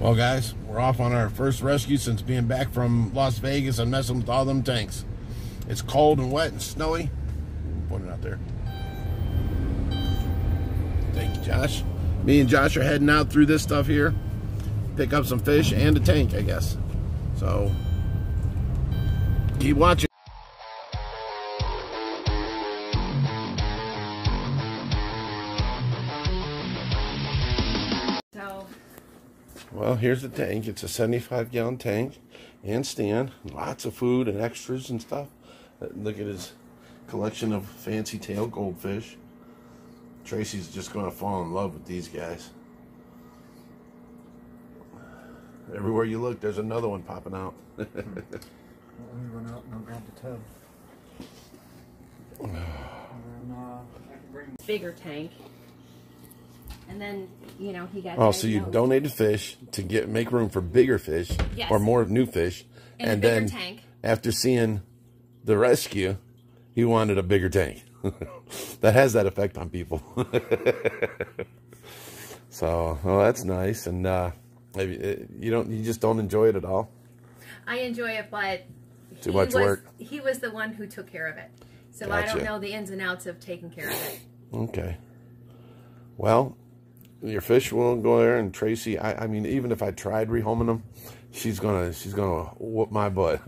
Well, guys, we're off on our first rescue since being back from Las Vegas and messing with all them tanks. It's cold and wet and snowy. Put it out there. Thank you, Josh. Me and Josh are heading out through this stuff here. Pick up some fish and a tank, I guess. So, keep watching. Well, here's the tank. It's a 75 gallon tank and stand. Lots of food and extras and stuff. Uh, Look at his collection of fancy tail goldfish. Tracy's just going to fall in love with these guys. Everywhere you look, there's another one popping out. Let me run out and I'll grab the tub. And, uh, I can bring bigger tank. And then, you know, he got. oh, so you donated fish to get make room for bigger fish Yes. or more new fish, And a and, then tank. after seeing the rescue, he wanted a bigger tank. that has that effect on people. so, well, that's nice. And uh, maybe you don't, you just don't enjoy it at all. I enjoy it, but Too much was, work. He was the one who took care of it, so I don't know the ins and outs of taking care of it. Okay. Well, your fish won't go there, and Tracy. I, I mean, even if I tried rehoming them, she's gonna she's gonna whoop my butt.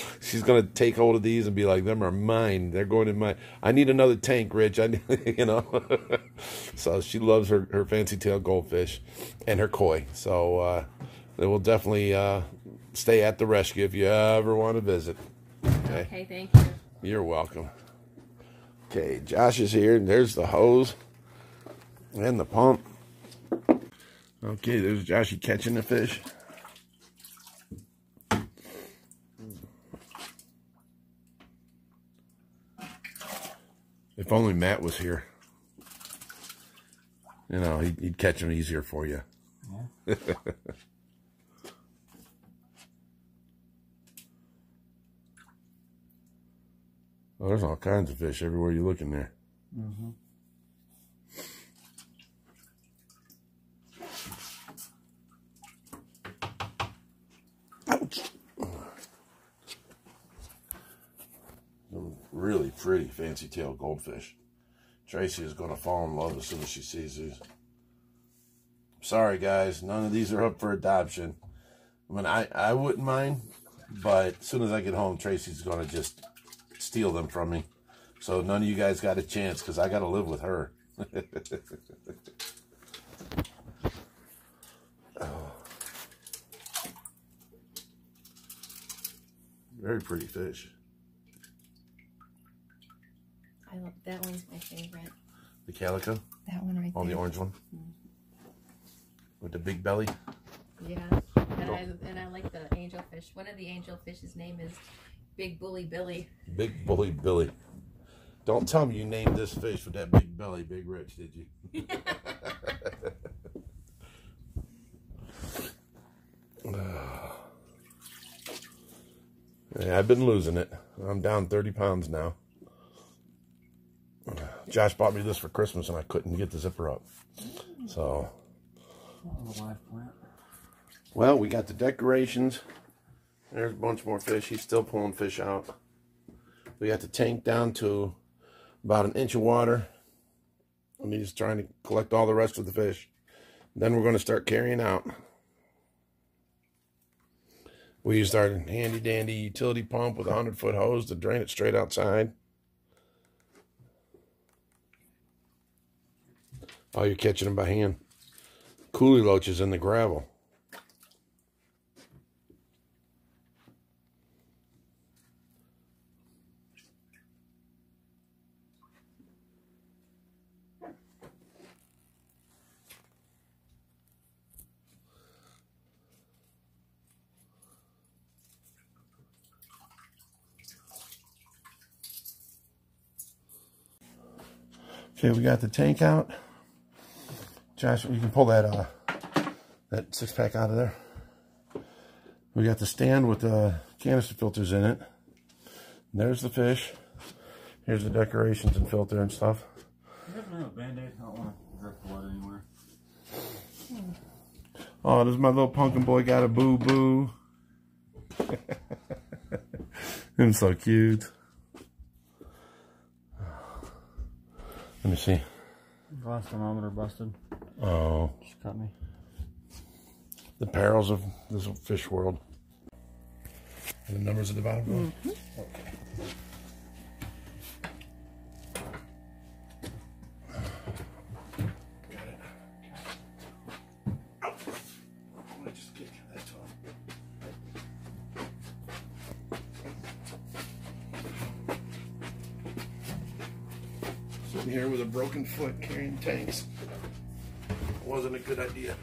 she's gonna take hold of these and be like, "Them are mine. They're going in my. I need another tank, Rich. I, need- you know." so she loves her her fancy tail goldfish and her koi. So uh, they will definitely uh, stay at the rescue if you ever want to visit. Okay. Okay, thank you. You're welcome. Okay, Josh is here. and There's the hose and the pump. Okay, there's Joshy catching the fish. If only Matt was here. You know, he'd, he'd catch them easier for you. Oh, there's all kinds of fish everywhere you look in there. Ouch. Some really pretty fancy tail goldfish. Tracy is going to fall in love as soon as she sees these. Sorry, guys, none of these are up for adoption. I mean, I, I wouldn't mind, but as soon as I get home, Tracy's going to just steal them from me. So none of you guys got a chance because I got to live with her. Oh. Very pretty fish. I love that one's my favorite. The calico, That one right oh, the orange one, mm-hmm. with the big belly. Yeah, and I and I like the angelfish. One of the angelfish's name is Big Bully Billy. Big bully Billy. Don't tell me you named this fish with that big belly, Big Rich, did you? yeah, I've been losing it. I'm down 30 pounds now. Josh bought me this for Christmas and I couldn't get the zipper up. So, well, we got the decorations. There's a bunch more fish. He's still pulling fish out. We got the tank down to about an inch of water. And he's trying to collect all the rest of the fish. Then we're going to start carrying out. We used our handy dandy utility pump with a 100 foot hose to drain it straight outside. Oh, you're catching them by hand. Coolie loaches in the gravel. Okay, we got the tank out. Josh, you can pull that uh that six pack out of there. We got the stand with the canister filters in it. And there's the fish. Here's the decorations and filter and stuff. You have another band-aid? I don't want to blood anywhere. Oh, does my little pumpkin boy got a boo boo? I'm so cute. Let me see. Glass thermometer busted. Oh, Just cut me. the perils of this fish world. And the numbers at the bottom. Mm-hmm. Okay. Foot carrying tanks. Wasn't a good idea.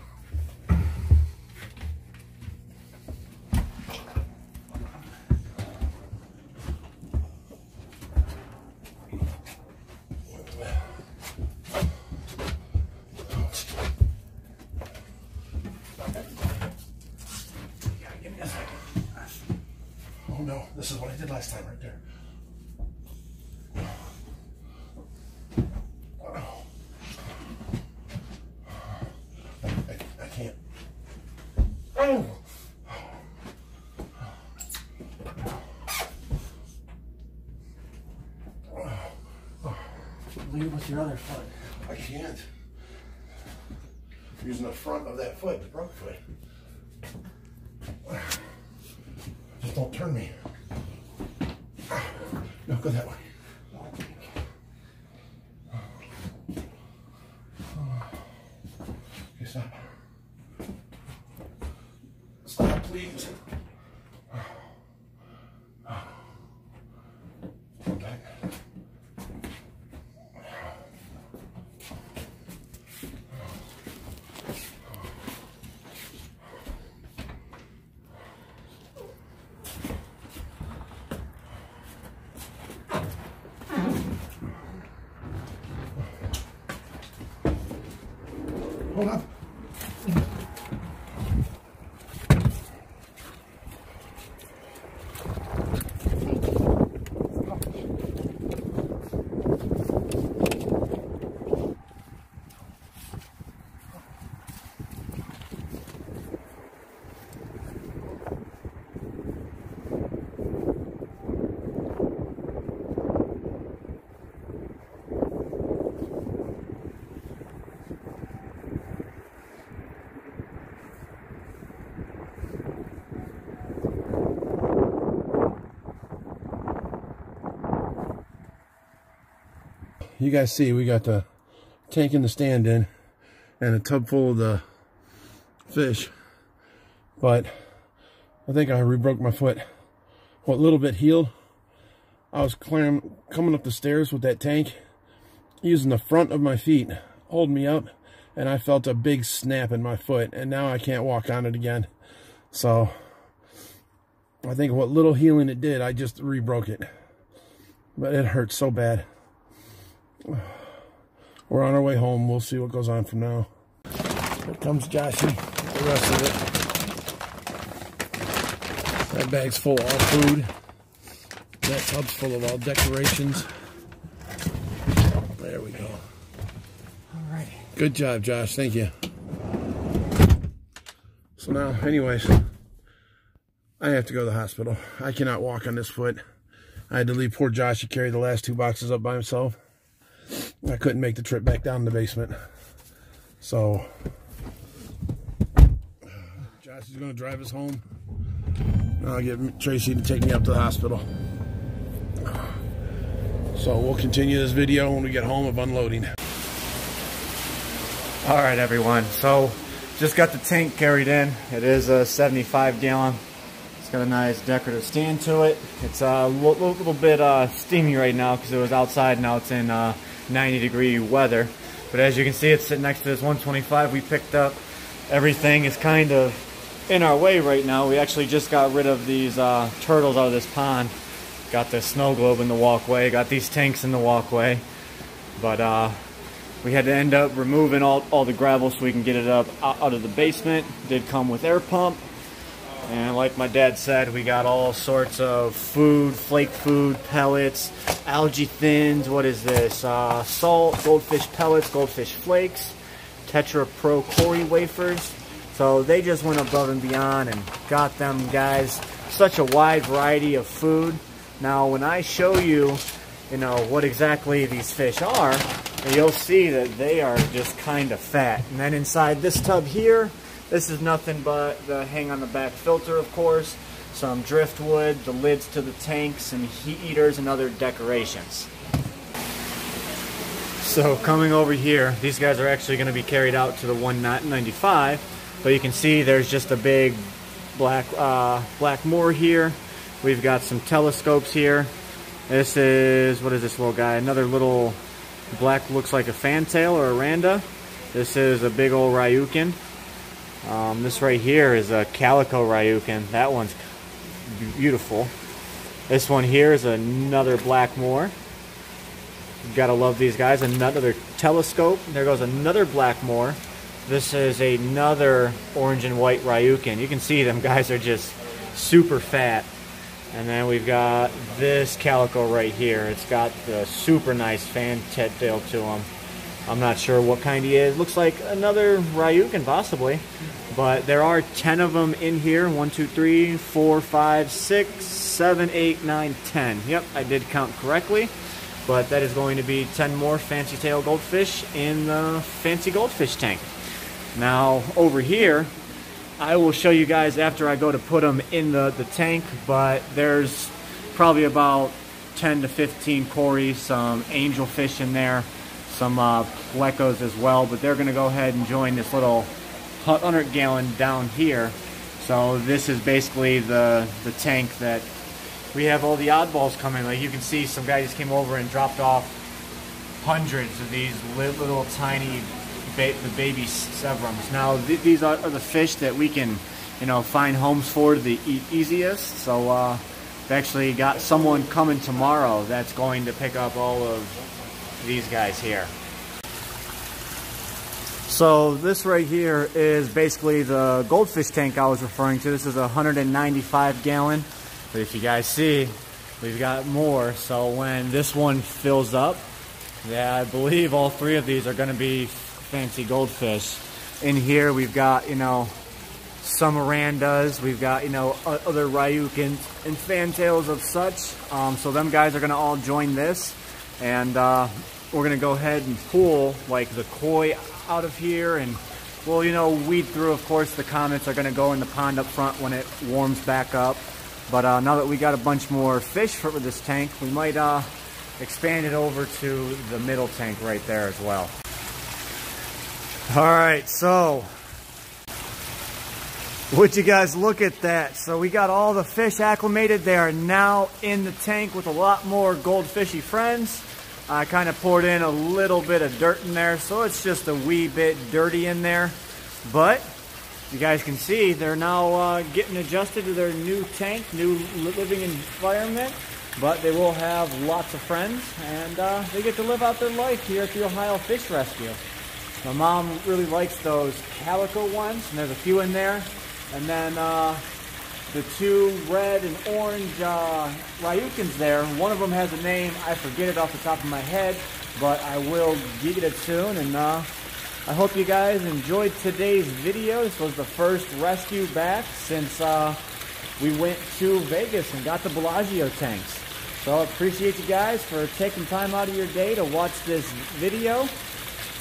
Yeah, give me a second. Oh no, this is what I did last time right there. I, I can't. Oh! Lead with your other foot. I can't. Using the front of that foot, the broke foot. Just don't turn me. No, go that way. Okay, stop. Stop, please. Hold up. You guys see we got the tank in the stand in and a tub full of the fish. But I think I re-broke my foot. What little bit healed, I was climb, coming up the stairs with that tank, using the front of my feet, hold me up, and I felt a big snap in my foot, and now I can't walk on it again. So, I think what little healing it did, I just re-broke it. But it hurts so bad. We're on our way home. We'll see what goes on from now. Here comes Joshy. The rest of it. That bag's full of all food. That tub's full of all decorations. There we go. All right. Good job, Josh. Thank you. So now, anyways, I have to go to the hospital. I cannot walk on this foot. I had to leave poor Josh to carry the last two boxes up by himself. I couldn't make the trip back down the basement. So, Josh is going to drive us home. I'll get Tracy to take me up to the hospital. So we'll continue this video when we get home of unloading. All right, everyone. So, just got the tank carried in. It is a 75 gallon. It's got a nice decorative stand to it. It's a little, little bit uh, steamy right now because it was outside. Now it's in uh, 90 degree weather. But as you can see, it's sitting next to this 125 we picked up. Everything is kind of in our way right now. We actually just got rid of these uh, turtles out of this pond. Got the snow globe in the walkway. Got these tanks in the walkway. But uh, we had to end up removing all, all the gravel so we can get it up out, out of the basement. Did come with air pump. And like my dad said, we got all sorts of food, flake food, pellets, algae thins, what is this? Uh, salt, goldfish pellets, goldfish flakes, Tetra Pro Cory wafers, So they just went above and beyond and got them guys such a wide variety of food. Now, when I show you, you know, what exactly these fish are, you'll see that they are just kind of fat. And then inside this tub here, this is nothing but the hang on the back filter, of course, some driftwood, the lids to the tanks, and heat eaters and other decorations. So coming over here, these guys are actually going to be carried out to the 195, but you can see there's just a big black uh, black moor here. We've got some telescopes here. This is, what is this little guy? Another little black, looks like a fantail or oranda. This is a big old Ryukin. Um, this right here is a calico Ryukin. That one's beautiful. This one here is another black moor. Gotta love these guys. Another telescope. There goes another black moor. This is another orange and white Ryukin. You can see them guys are just super fat. And then we've got this calico right here. It's got the super nice fan tail to him. I'm not sure what kind he is. Looks like another Ryukin possibly. But there are 10 of them in here. 1, 2, 3, 4, 5, 6, 7, 8, 9, 10. Yep, I did count correctly. But that is going to be 10 more fancy tail goldfish in the fancy goldfish tank. Now, over here, I will show you guys after I go to put them in the, the tank, but there's probably about 10 to 15 cories, some um, angelfish in there, some uh, plecos as well, but they're gonna go ahead and join this little 100 gallon down here. So this is basically the, the tank that we have all the oddballs coming. Like you can see some guy just came over and dropped off hundreds of these little tiny ba the baby severums. Now th these are, are, the fish that we can, you know, find homes for the e easiest. So uh, we actually got someone coming tomorrow that's going to pick up all of these guys here. So this right here is basically the goldfish tank I was referring to. This is a 195 gallon. But if you guys see, we've got more. So when this one fills up, yeah, I believe all three of these are going to be fancy goldfish. In here we've got, you know, some Orandas, we've got, you know, other Ryukins and fantails of such. Um, so them guys are going to all join this. And uh, we're to go ahead and pull, like, the koi out of here and we'll, you know, weed through. Of course, the comets are to go in the pond up front when it warms back up. But uh, now that we got a bunch more fish for this tank, we might uh, expand it over to the middle tank right there as well. All right, so would you guys look at that? So we got all the fish acclimated. They are now in the tank with a lot more goldfishy friends. I kind of poured in a little bit of dirt in there, so it's just a wee bit dirty in there. But you guys can see they're now uh, getting adjusted to their new tank, new living environment. But they will have lots of friends, and uh, they get to live out their life here at the Ohio Fish Rescue. My mom really likes those calico ones, and there's a few in there. And then uh, the two red and orange uh, Ryukins there. One of them has a name. I forget it off the top of my head, but I will get it soon. And uh, I hope you guys enjoyed today's video. This was the first rescue back since uh, we went to Vegas and got the Bellagio tanks. So I appreciate you guys for taking time out of your day to watch this video.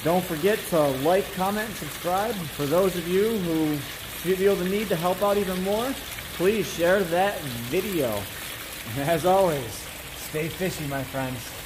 Don't forget to like, comment, and subscribe. For those of you who feel the need to help out even more, please share that video. And as always, stay fishy, my friends.